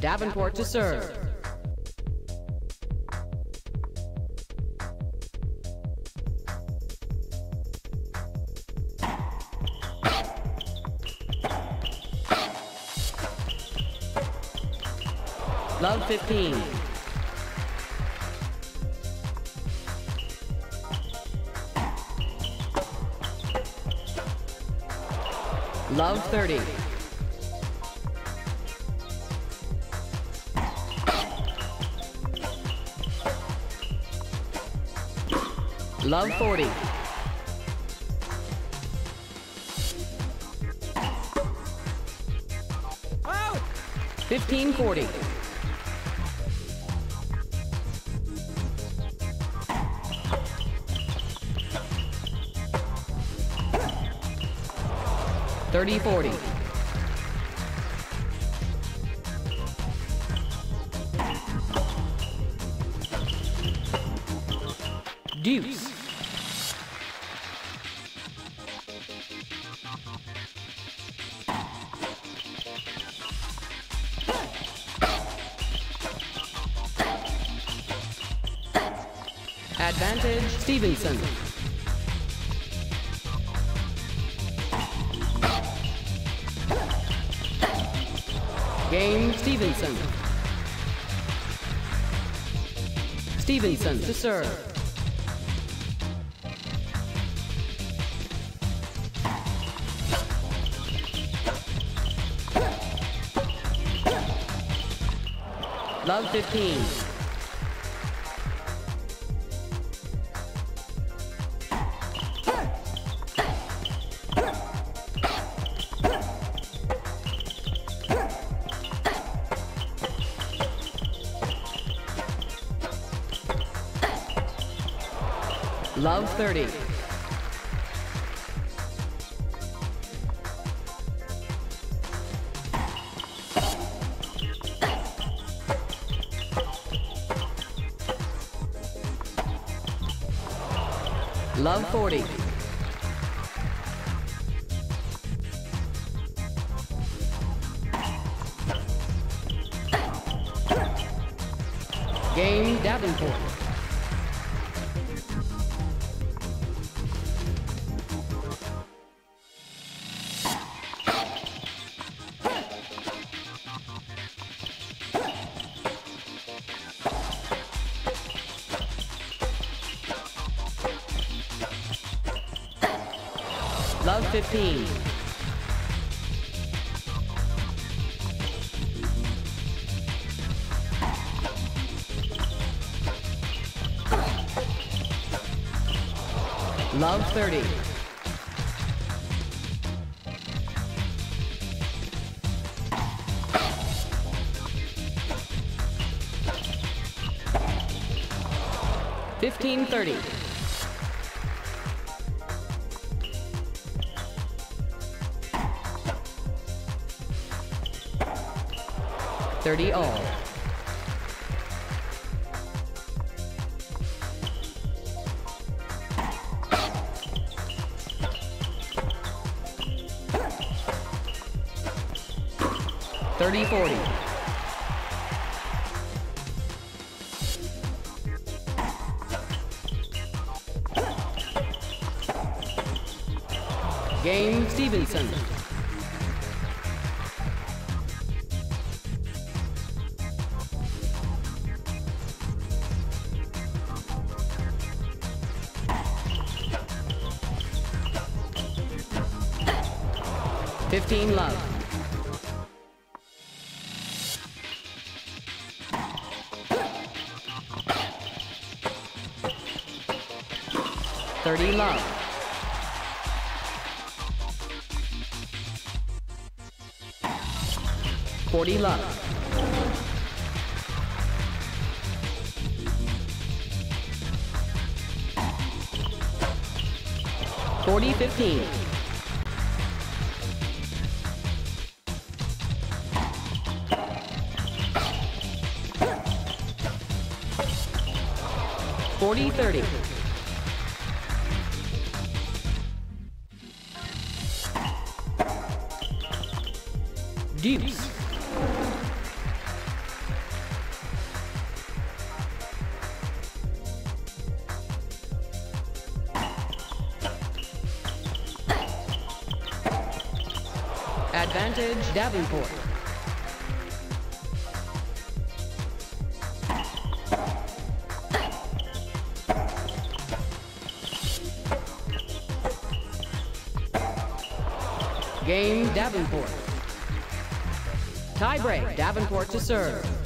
Davenport to serve. Love 15. Love 30. Love 40. Fifteen forty. Thirty forty. Deuce. Advantage Stevenson. Game Stevenson. Stevenson to serve. Love 15. Love 30. Love 40. Game Davenport. Love 30. Fifteen thirty. Thirty all. Thirty forty. Game Stevenson. Fifteen love. Thirty love. Forty love. Forty fifteen. Forty thirty. deeps. Advantage Davenport. Game Davenport. Tiebreak Davenport to serve.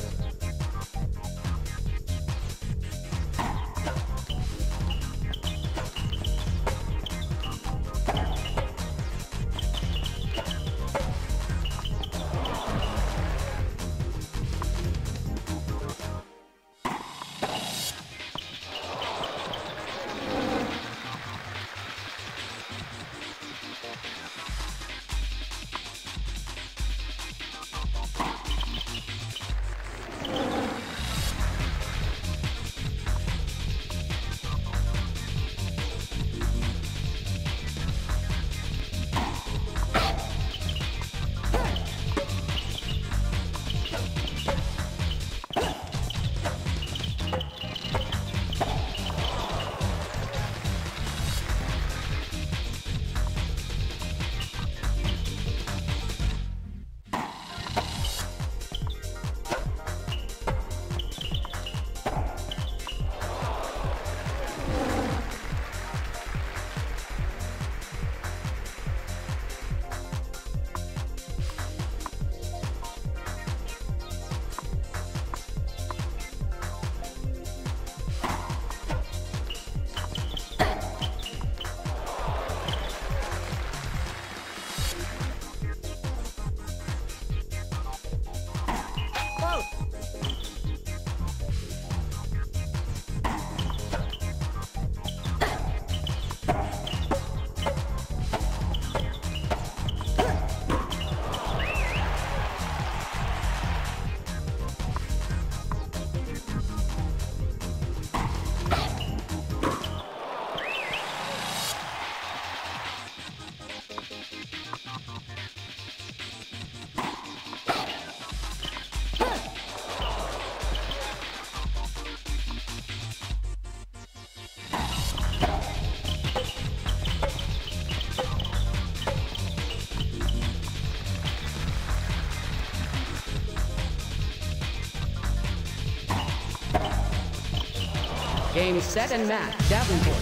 Game set and match Davenport.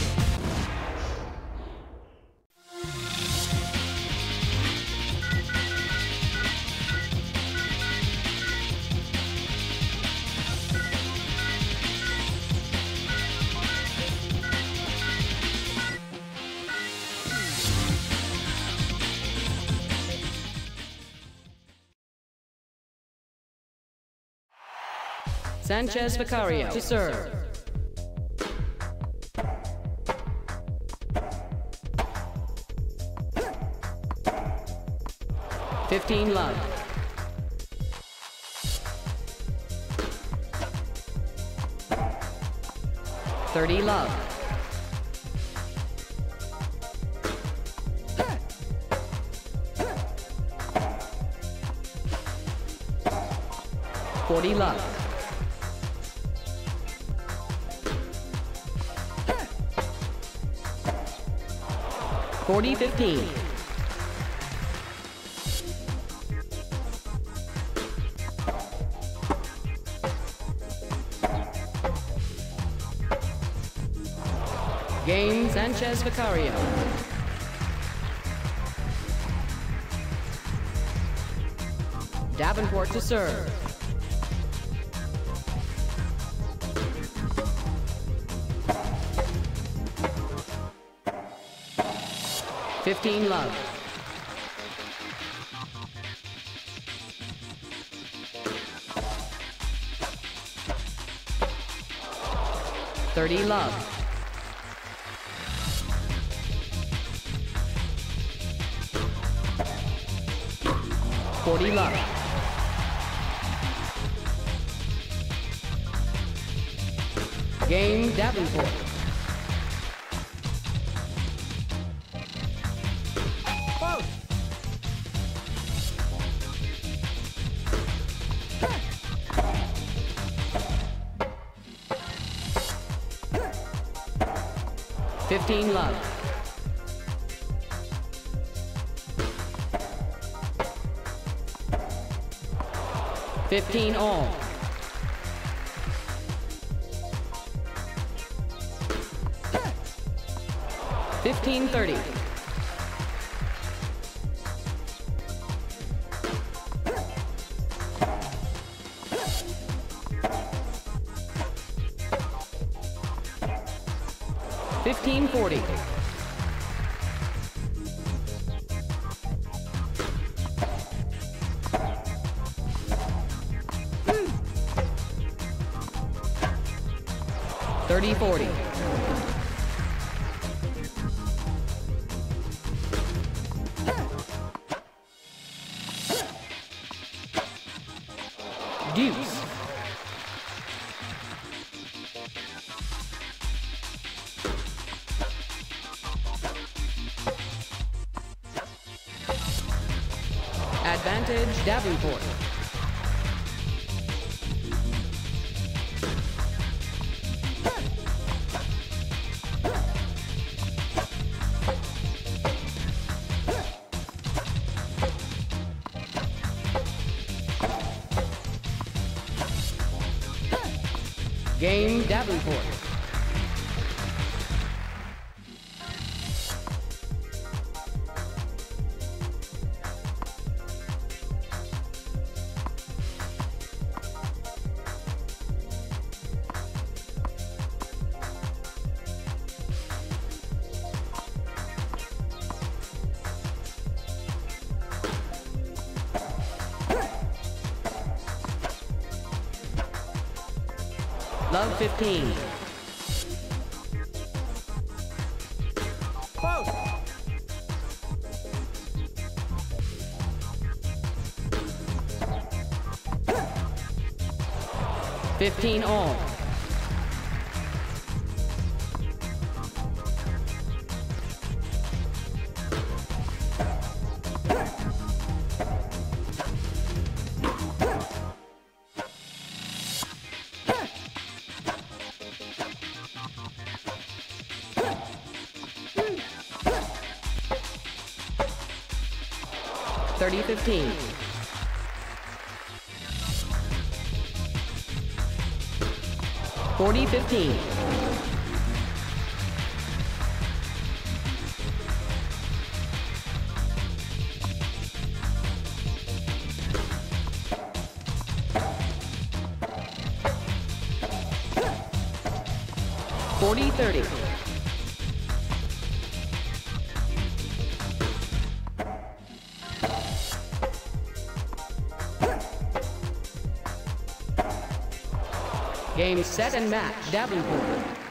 Sanchez Vicario to serve. Fifteen love. Thirty love. Forty love. Forty fifteen. Sanchez Vicario. Davenport to serve. Fifteen love. Thirty love. Forty love. Game Davenport. Fifteen love. 15 all. Fifteen thirty. Fifteen forty. Thirty forty. Deuce. Advantage Davenport. Game Davenport. Love 15. Close. Fifteen all. Thirty fifteen. Forty fifteen. Game set and match Davenport.